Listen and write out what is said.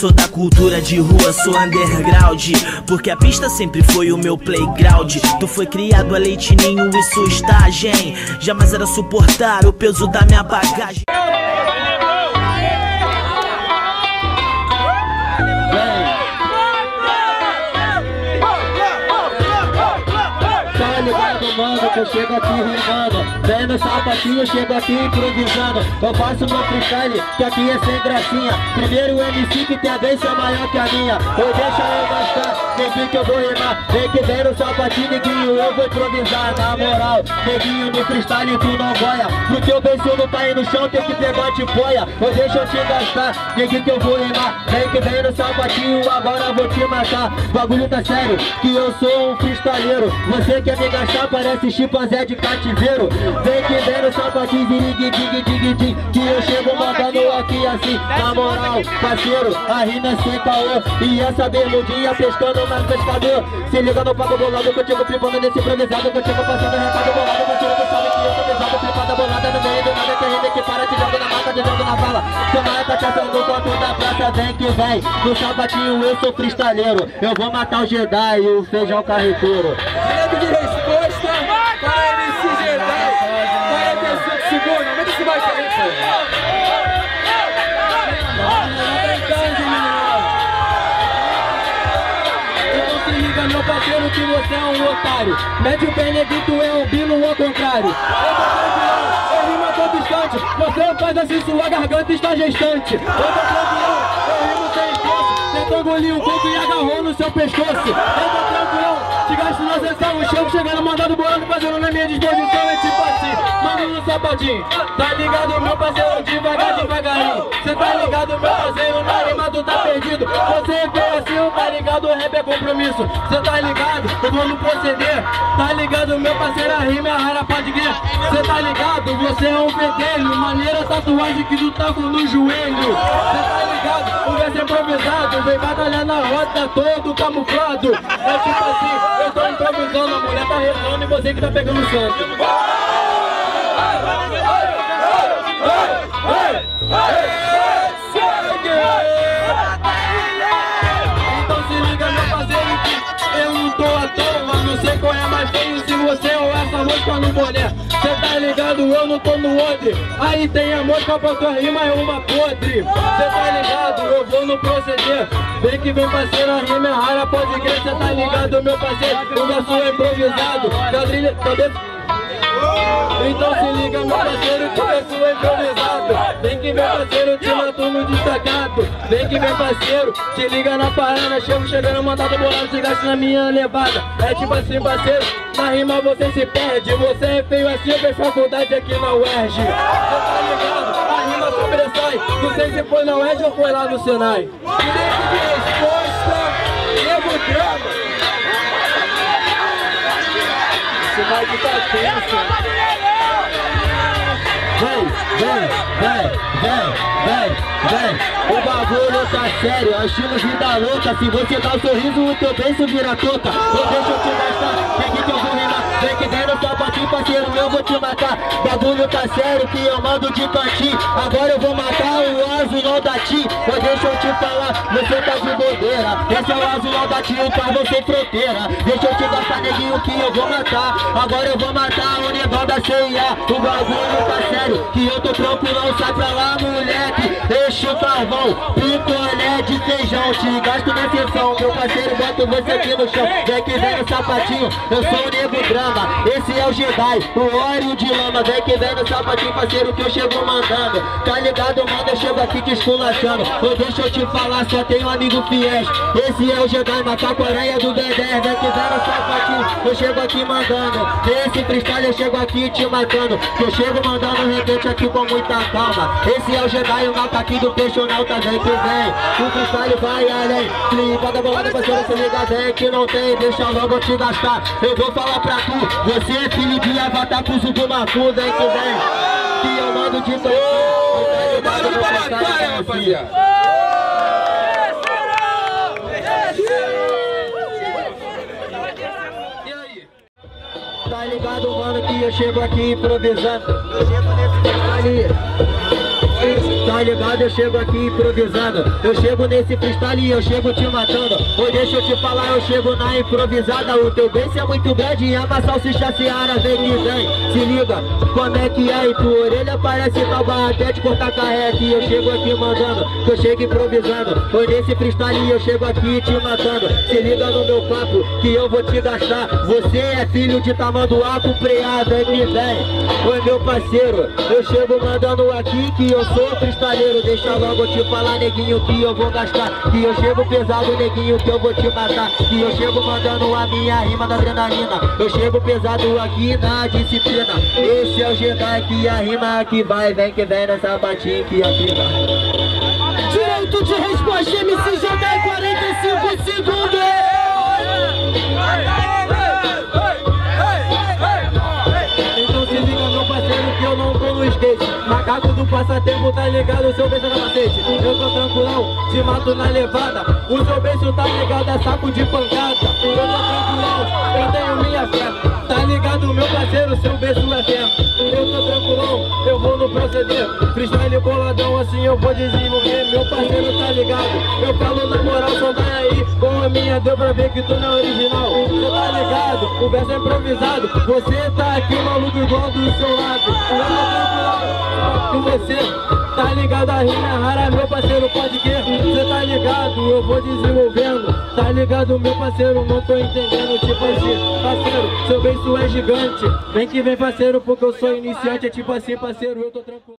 sou da cultura de rua, sou underground. Porque a pista sempre foi o meu playground. Tu foi criado a leite ninho e sua estagem. Jamais era suportar o peso da minha bagagem. Eu chego aqui rimando Vem no sapatinho, chego aqui improvisando. Eu faço meu freestyle, que aqui é sem gracinha. Primeiro MC que tem a vez é maior que a minha. Eu deixa eu gastar, neguinho que eu vou rimar Vem que vem no sapatinho, neguinho, eu vou improvisar. Na moral, neguinho, no freestyle tu não boia Pro teu beijo não tá aí no chão, tem que pegar de boia. Eu deixa eu te gastar, neguinho que eu vou rimar Vem que vem no sapatinho, agora vou te matar. Bagulho tá sério, que eu sou um freestyleiro. Você quer me gastar, parece chimpanzé de cativeiro. Vem que vem no sapatinho, dig, dig, dig, dig Que eu chego mandando aqui assim Na moral, parceiro, a rima é sem caô. E essa bermudinha pescando na pescador Se liga no papo bolado que chego flipando nesse improvisado. Que chego passando recado bolado Parceiro, tu sabe que eu tô pesado, flipada bolada No meio do nada que rima que para, te jogo na mata, te jogo na bala. Toma a cachaça no canto da praça, vem que vem. No sapatinho eu sou freestyleiro Eu vou matar o Jedi e o feijão carreteiro você é um otário. Médio Benedito é um bilo ao contrário. Eu tô campeão, eu todo instante Você faz assim, sua garganta está gestante. Eu tô campeão, Tentou engolir um coco e agarrou no seu pescoço. Eu tô tranquilão, te gasto na sessão Chego chegando, mandado bolando, fazendo na minha disposição É tipo assim, mando no sapatinho. Tá ligado meu parceiro, devagar, devagarinho Cê tá ligado meu parceiro, na rima tu tá perdido. Você veio assim, tá ligado, o rap é compromisso. Cê tá ligado, eu vou no proceder. Tá ligado meu parceiro, a rima é rara, pode crer Cê tá ligado, você é um fedelho. Maneira tatuagem que tu tá com no joelho. Cê tá ligado, o verso é improvisado Vem batalhar na rota todo camuflado. É tipo assim, eu tô improvisando A mulher tá rezando e você que tá pegando santo Então se liga eu não toa. Não sei qual é mais feio se você ou essa no Cê tá ligado, eu não tô no odre. Aí tem a mosca tua rima é uma podre. Cê tá ligado, eu vou no proceder Que vem parceiro, a rima é rara, pode crer Cê tá ligado meu parceiro, o nosso é improvisado cabeça. Então se liga meu parceiro que eu sou improvisado. Vem que vem parceiro, te mato no destacado. Vem que vem parceiro, te liga na parada. Chego chegando, mandado bolado, te gasto na minha levada. É tipo assim parceiro, na rima você se perde. Você é feio assim, fez faculdade aqui na UERJ. Cê tá ligado, a rima sobressai Não sei se foi na UERJ ou foi lá no Senai Direito de resposta. Nego Drama. Esse mic tá tenso Vem, vem, vem, vem, vem, vem O bagulho tá sério, é o estilo vida louca Se você dá um sorriso, o teu beijo vira toca Não deixa eu te gastar, aqui que eu vou Vem que vem no sapatinho, parceiro, eu vou te matar. Bagulho tá sério, que eu mando de cantinho Agora eu vou matar o azulão da ti Mas deixa eu te falar, você tá de bobeira. Esse é o azulão da ti, o carro sem fronteira. Deixa eu te gastar, neguinho, que eu vou matar. Agora eu vou matar o negão da CIA O bagulho tá sério, que eu tô tranquilão Sai pra lá, moleque, deixa o carvão Picolé feijão, te gasto na sessão. Meu parceiro, boto você aqui no chão. Vem que vem no sapatinho, eu sou o nego drama. Esse é o Jedi, o óleo de lama. Vem que vem no sapatinho, parceiro, que eu chego mandando. Tá ligado, mano, eu chego aqui te esculachando. Deixa eu te falar, só tenho amigo fiéis Esse é o Jedi, macaco aranha do B10 Vem que vem no sapatinho, eu chego aqui mandando. Nesse freestyle eu chego aqui te matando. Que eu chego mandando repente aqui com muita calma. Esse é o Jedi, o macaquinho do peixonauta Vem que vem, o freestyle vai além Clipa da bolada, parceiro, se liga vem Que não tem, deixa logo te gastar. Eu vou falar pra tu, você é filho de avatar pro do Macu Vem que vem, que eu mando de Ô, Barulho pra batalha, rapaziada. Aí? Tá ligado, mano, que eu chego aqui improvisando. Eu chego nesse freestyle Tá ligado? Eu chego aqui improvisando. Eu chego nesse freestyle e eu chego te matando. Ou deixa eu te falar, eu chego na improvisada. O teu beijo é muito grande e ama salsicha seara. Vem que vem, se liga, como é que é? E tua orelha parece tauba até te cortar carrete. E eu chego aqui mandando, eu chego improvisando. Ou nesse freestyle eu chego aqui te matando. Se liga no meu papo, que eu vou te gastar. Você é filho de tamanduá com preá, vem que vem. Oi meu parceiro, eu chego mandando aqui que eu sou freestyleiro. Deixa logo te falar, neguinho, que eu vou gastar. Que eu chego pesado, neguinho, que eu vou te matar. Que eu chego mandando a minha rima da adrenalina. Eu chego pesado aqui na disciplina. Esse é o Jedi que a rima que vai, vem que vem nessa batinha que vai. Direito de resposta, MC Jedi, 45 segundos. Passatempo tá ligado, seu beijo é na macete. Eu tô tranquilão, te mato na levada. O seu beijo tá ligado, é saco de pancada. Eu tô tranquilão, eu tenho minha fé. Tá ligado meu parceiro, seu beijo é fé. Eu tô tranquilão, eu vou no proceder. Freestyle boladão assim eu vou desenvolver. Meu parceiro tá ligado, eu falo na moral, só vai deu pra ver que tu não é original. Cê tá ligado, o verso é improvisado. Você tá aqui maluco igual do seu lado. Com você Tá ligado, a rima é rara, meu parceiro, pode que Cê tá ligado, eu vou desenvolvendo. Tá ligado, meu parceiro, não tô entendendo Tipo assim, parceiro, seu beijo é gigante. Vem que vem parceiro, porque eu sou iniciante. É tipo assim, parceiro, eu tô tranquilo